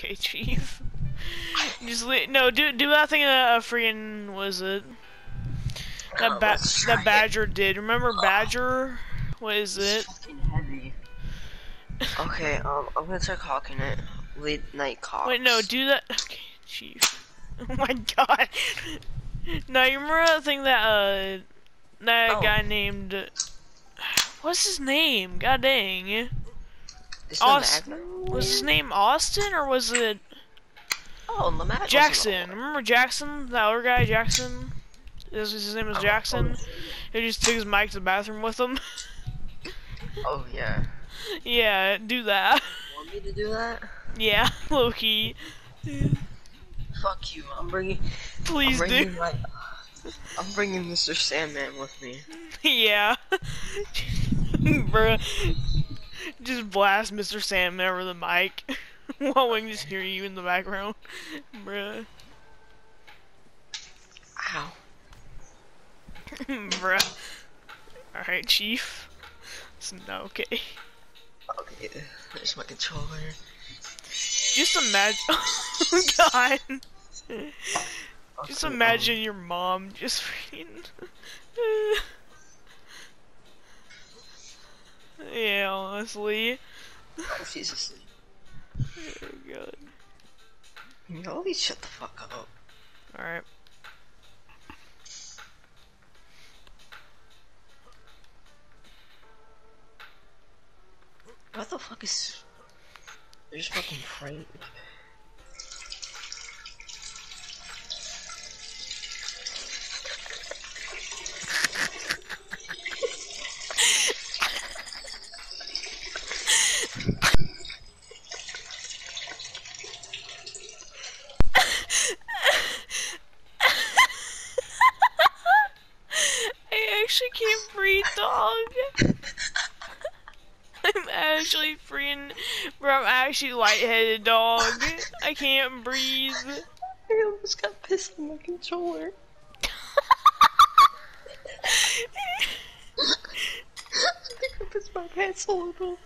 okay, chief. Just no, do do that thing that uh, freaking was it that ba try that it. Badger did. Remember Badger? What is it? Okay, um, I'm gonna start cocking it. Late night cock. Wait, no, do that. Okay, chief. Oh my god. No, you remember that thing that uh that Oh. guy named what's his name? God dang. Is the Aust- Magma? Was his name Austin or was it Oh, the Magma. Jackson? Remember Jackson? That other guy, Jackson? His, his name was Jackson. He just took his mic to the bathroom with him. Oh yeah. yeah, do that. Want me to do that? Yeah, Loki. Fuck you. I'm bringing. I'm Please bringing do. my. I'm bringing Mr. Sandman with me. Yeah. Bruh. Just blast Mr. Sandman over the mic while we can just hear you in the background. Bruh. Ow. Bruh. Alright, Chief. It's not okay. Okay, there's my controller. Just imagine. Oh, God. Just imagine your mom just freaking. Yeah, honestly. Oh, she's asleep. Oh, God. You shut the fuck up. Alright. What the fuck is? There's fucking fright. I actually can't breathe, dog. I'm actually freeing. Bro, I'm actually lightheaded, dog. I can't breathe. I almost got pissed on my controller. I think I pissed my pants a little.